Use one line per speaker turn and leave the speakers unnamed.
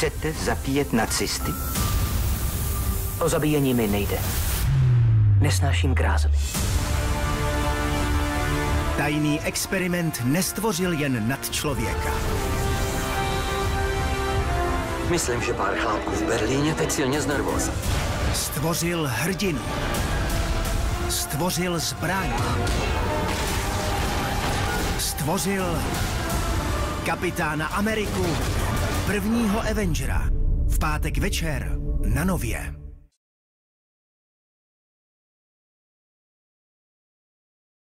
Chcete zapíjet nacisty? O zabíjení mi nejde. Nesnáším grázly.
Tajný experiment nestvořil jen nad člověka.
Myslím, že pár chlápků v Berlíně teď silně znervózní.
Stvořil hrdinu. Stvořil zbraň. Stvořil kapitána Ameriku, prvního Avengera. V pátek večer na Nově.